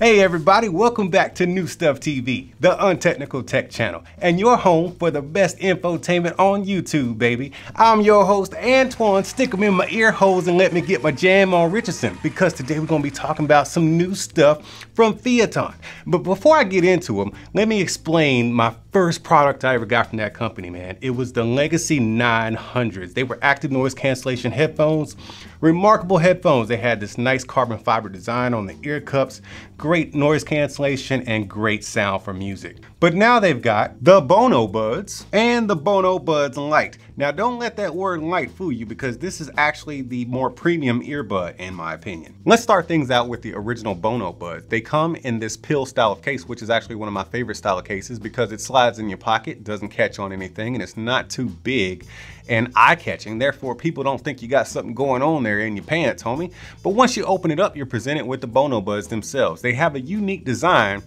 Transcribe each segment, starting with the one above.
Hey everybody, welcome back to New Stuff TV, the untechnical tech channel, and your home for the best infotainment on YouTube, baby. I'm your host, Antwan. Stick them in my ear holes and let me get my jam on Richardson, because today we're gonna be talking about some new stuff from Phiaton. But before I get into them, let me explain my first product I ever got from that company, man. It was the Legacy 900s. They were active noise cancellation headphones, remarkable headphones. They had this nice carbon fiber design on the ear cups, great noise cancellation, and great sound for music. But now they've got the BonoBuds and the BonoBuds Lite. Now don't let that word light fool you because this is actually the more premium earbud in my opinion. Let's start things out with the original BonoBuds. They come in this pill style of case, which is actually one of my favorite style of cases because it slides in your pocket, doesn't catch on anything, and it's not too big and eye-catching. Therefore, people don't think you got something going on there in your pants, homie. But once you open it up, you're presented with the BonoBuds themselves. They have a unique design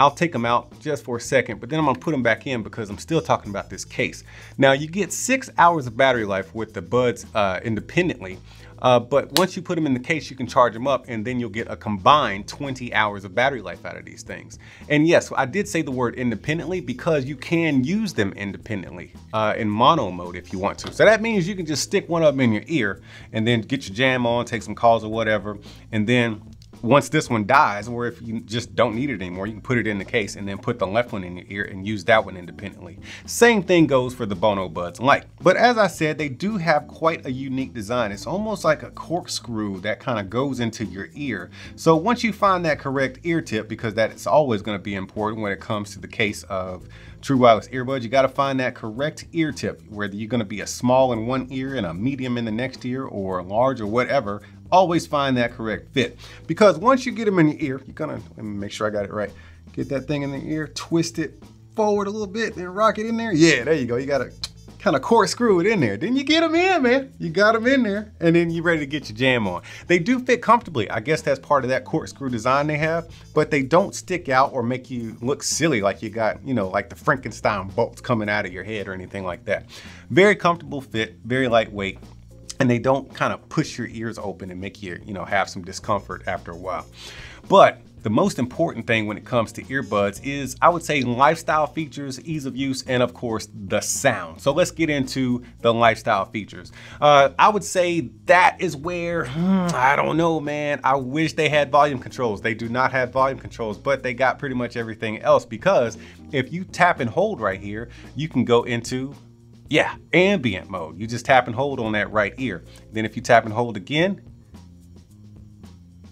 I'll take them out just for a second, but then I'm gonna put them back in because I'm still talking about this case. Now you get six hours of battery life with the buds uh, independently, uh, but once you put them in the case, you can charge them up and then you'll get a combined 20 hours of battery life out of these things. And yes, I did say the word independently because you can use them independently uh, in mono mode if you want to. So that means you can just stick one of them in your ear and then get your jam on, take some calls or whatever, and then once this one dies, or if you just don't need it anymore, you can put it in the case and then put the left one in your ear and use that one independently. Same thing goes for the BonoBuds Lite. But as I said, they do have quite a unique design. It's almost like a corkscrew that kind of goes into your ear. So once you find that correct ear tip, because that is always gonna be important when it comes to the case of true wireless earbuds, you gotta find that correct ear tip, whether you're gonna be a small in one ear and a medium in the next ear or large or whatever, always find that correct fit. Because once you get them in your ear, you're gonna, let me make sure I got it right. Get that thing in the ear, twist it forward a little bit, then rock it in there. Yeah, there you go. You gotta kind of corkscrew it in there. Then you get them in, man. You got them in there, and then you're ready to get your jam on. They do fit comfortably. I guess that's part of that corkscrew design they have, but they don't stick out or make you look silly like you got, you know, like the Frankenstein bolts coming out of your head or anything like that. Very comfortable fit, very lightweight and they don't kind of push your ears open and make you, you know, have some discomfort after a while. But the most important thing when it comes to earbuds is, I would say, lifestyle features, ease of use, and of course, the sound. So let's get into the lifestyle features. Uh, I would say that is where, hmm, I don't know, man. I wish they had volume controls. They do not have volume controls, but they got pretty much everything else because if you tap and hold right here, you can go into yeah, ambient mode. You just tap and hold on that right ear. Then if you tap and hold again,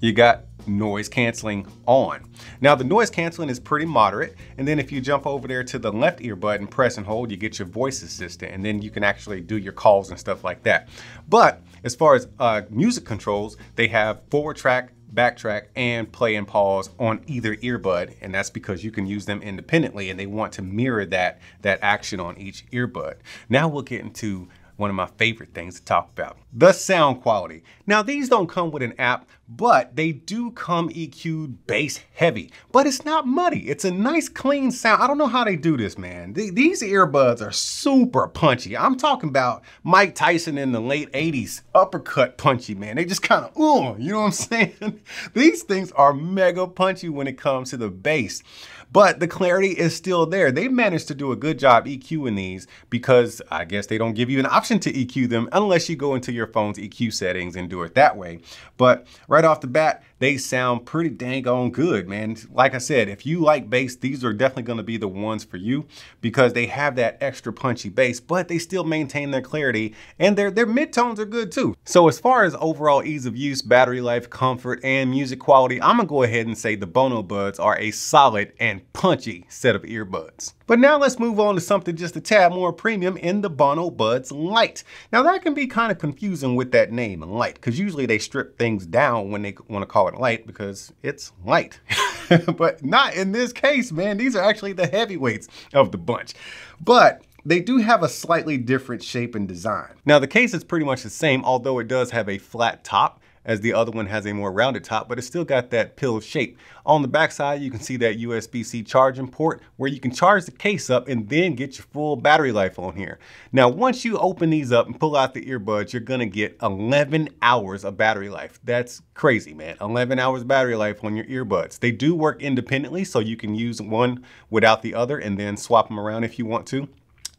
you got noise canceling on. Now the noise canceling is pretty moderate. And then if you jump over there to the left ear button, press and hold, you get your voice assistant. And then you can actually do your calls and stuff like that. But as far as uh, music controls, they have forward track, backtrack, and play and pause on either earbud. And that's because you can use them independently and they want to mirror that, that action on each earbud. Now we'll get into one of my favorite things to talk about, the sound quality. Now these don't come with an app, but they do come EQ'd bass heavy, but it's not muddy. It's a nice clean sound. I don't know how they do this, man. these earbuds are super punchy. I'm talking about Mike Tyson in the late 80s, uppercut punchy, man. They just kind of, oh, you know what I'm saying? these things are mega punchy when it comes to the bass but the clarity is still there. They managed to do a good job EQing these because I guess they don't give you an option to EQ them unless you go into your phone's EQ settings and do it that way. But right off the bat, they sound pretty dang on good, man. Like I said, if you like bass, these are definitely gonna be the ones for you because they have that extra punchy bass, but they still maintain their clarity and their, their midtones are good too. So as far as overall ease of use, battery life, comfort, and music quality, I'm gonna go ahead and say the BonoBuds are a solid and punchy set of earbuds. But now let's move on to something just a tad more premium in the BonoBuds Lite. Now that can be kind of confusing with that name, Lite, because usually they strip things down when they want to it light because it's light. but not in this case, man. These are actually the heavyweights of the bunch. But they do have a slightly different shape and design. Now the case is pretty much the same, although it does have a flat top as the other one has a more rounded top, but it's still got that pill shape. On the back side, you can see that USB-C charging port where you can charge the case up and then get your full battery life on here. Now, once you open these up and pull out the earbuds, you're gonna get 11 hours of battery life. That's crazy, man. 11 hours battery life on your earbuds. They do work independently, so you can use one without the other and then swap them around if you want to.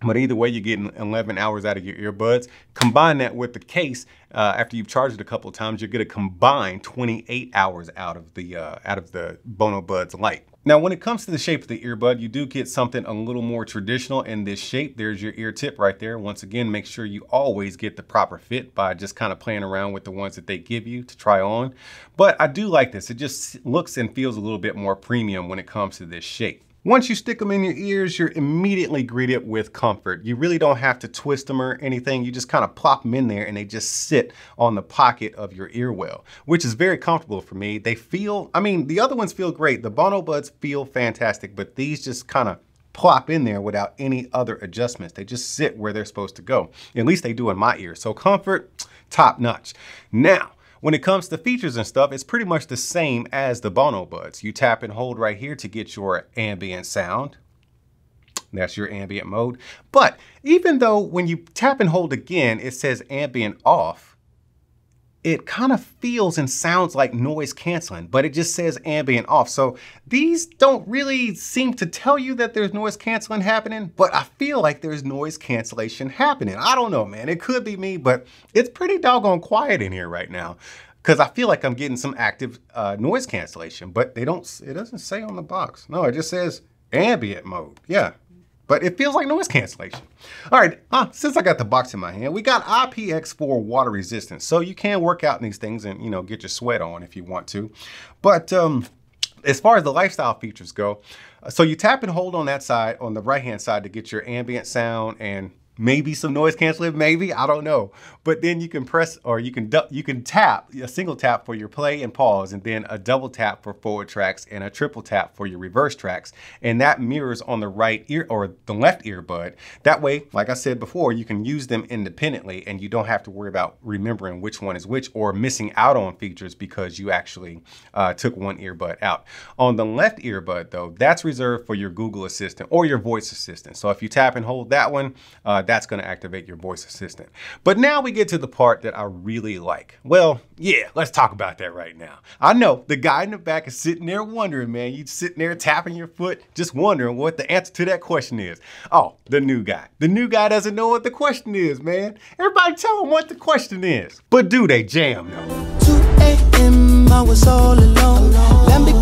But either way, you're getting 11 hours out of your earbuds. Combine that with the case. Uh, after you've charged it a couple of times, you're going to combine 28 hours out of the uh, out of the BonoBuds Lite. Now, when it comes to the shape of the earbud, you do get something a little more traditional in this shape. There's your ear tip right there. Once again, make sure you always get the proper fit by just kind of playing around with the ones that they give you to try on. But I do like this. It just looks and feels a little bit more premium when it comes to this shape. Once you stick them in your ears, you're immediately greeted with comfort. You really don't have to twist them or anything. You just kind of plop them in there and they just sit on the pocket of your ear well, which is very comfortable for me. They feel, I mean, the other ones feel great. The BonoBuds feel fantastic, but these just kind of plop in there without any other adjustments. They just sit where they're supposed to go. At least they do in my ear. So comfort, top notch. Now, when it comes to features and stuff, it's pretty much the same as the BonoBuds. You tap and hold right here to get your ambient sound. That's your ambient mode. But even though when you tap and hold again, it says ambient off, it kind of feels and sounds like noise canceling, but it just says ambient off. So these don't really seem to tell you that there's noise canceling happening, but I feel like there's noise cancellation happening. I don't know, man. It could be me, but it's pretty doggone quiet in here right now because I feel like I'm getting some active uh, noise cancellation, but they don't, it doesn't say on the box. No, it just says ambient mode. Yeah, but it feels like noise cancellation. All right, uh, since I got the box in my hand, we got IPX4 water resistance. So you can work out in these things and, you know, get your sweat on if you want to. But um, as far as the lifestyle features go, uh, so you tap and hold on that side, on the right-hand side to get your ambient sound and maybe some noise canceling, maybe, I don't know. But then you can press or you can you can tap, a single tap for your play and pause, and then a double tap for forward tracks and a triple tap for your reverse tracks. And that mirrors on the right ear or the left earbud. That way, like I said before, you can use them independently and you don't have to worry about remembering which one is which or missing out on features because you actually uh, took one earbud out. On the left earbud though, that's reserved for your Google Assistant or your voice assistant. So if you tap and hold that one, uh, that's going to activate your voice assistant. But now we get to the part that I really like. Well, yeah, let's talk about that right now. I know the guy in the back is sitting there wondering, man, you sitting there tapping your foot, just wondering what the answer to that question is. Oh, the new guy. The new guy doesn't know what the question is, man. Everybody tell him what the question is. But do they jam though? 2 a.m. I was all alone. The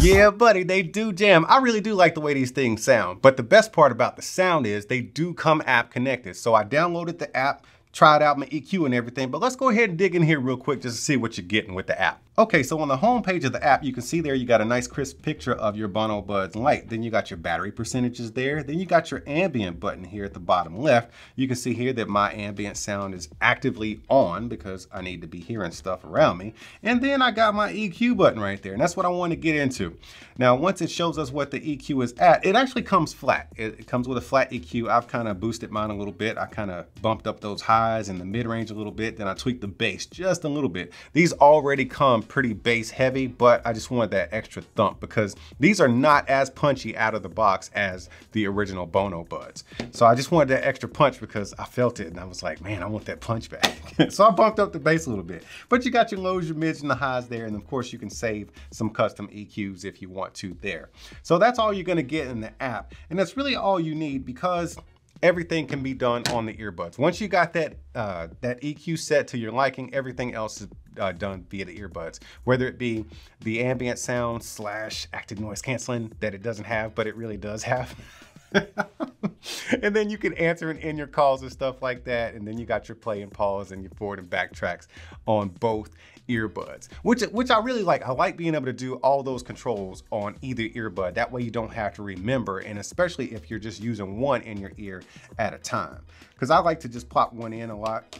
yeah, buddy, they do jam. I really do like the way these things sound. But the best part about the sound is they do come app connected. So I downloaded the app, tried out my EQ and everything. But let's go ahead and dig in here real quick just to see what you're getting with the app. Okay, so on the home page of the app, you can see there you got a nice crisp picture of your BonoBuds Lite. Then you got your battery percentages there. Then you got your ambient button here at the bottom left. You can see here that my ambient sound is actively on because I need to be hearing stuff around me. And then I got my EQ button right there, and that's what I want to get into. Now, once it shows us what the EQ is at, it actually comes flat. It, it comes with a flat EQ. I've kind of boosted mine a little bit. I kind of bumped up those highs and the mid-range a little bit. Then I tweaked the bass just a little bit. These already come pretty bass heavy, but I just wanted that extra thump because these are not as punchy out of the box as the original BonoBuds. So I just wanted that extra punch because I felt it and I was like, man, I want that punch back. so I bumped up the bass a little bit. But you got your lows, your mids, and the highs there. And of course, you can save some custom EQs if you want to there. So that's all you're gonna get in the app. And that's really all you need because everything can be done on the earbuds. Once you got that uh, that EQ set to your liking, everything else is uh, done via the earbuds. Whether it be the ambient sound slash active noise canceling that it doesn't have, but it really does have. and then you can answer and end your calls and stuff like that. And then you got your play and pause and your forward and back tracks on both earbuds, which which I really like. I like being able to do all those controls on either earbud. That way you don't have to remember, and especially if you're just using one in your ear at a time. Because I like to just plop one in a lot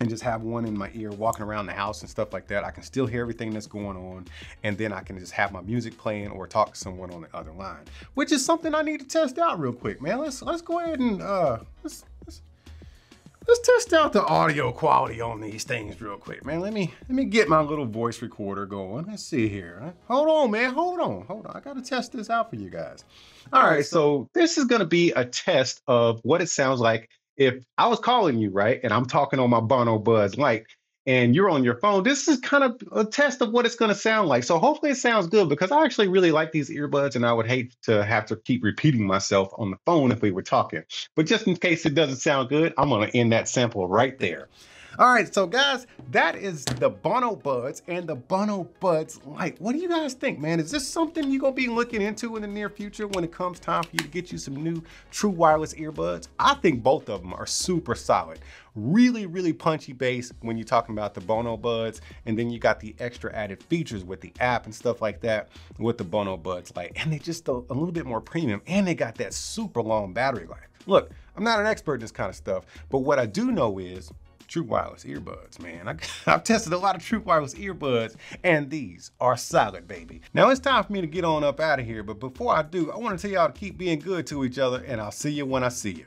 and just have one in my ear walking around the house and stuff like that. I can still hear everything that's going on and then I can just have my music playing or talk to someone on the other line, which is something I need to test out real quick, man. Let's let's go ahead and uh let's let's test out the audio quality on these things real quick, man. Let me let me get my little voice recorder going. Let's see here. Hold on, man. Hold on. Hold on. I gotta test this out for you guys. All right, so this is gonna be a test of what it sounds like if I was calling you, right? And I'm talking on my BonoBuds Lite and you're on your phone, this is kind of a test of what it's going to sound like. So hopefully it sounds good because I actually really like these earbuds and I would hate to have to keep repeating myself on the phone if we were talking. But just in case it doesn't sound good, I'm going to end that sample right there. All right, so guys, that is the BonoBuds and the Bono Buds Lite. What do you guys think, man? Is this something you're gonna be looking into in the near future when it comes time for you to get you some new true wireless earbuds? I think both of them are super solid. Really, really punchy bass when you're talking about the BonoBuds, and then you got the extra added features with the app and stuff like that with the BonoBuds Lite. And they just a, a little bit more premium, and they got that super long battery life. Look, I'm not an expert in this kind of stuff, but what I do know is true wireless earbuds, man. I, have tested a lot of true wireless earbuds, and these are solid, baby. Now it's time for me to get on up out of here, but before I do, I want to tell y'all to keep being good to each other, and I'll see you when I see you.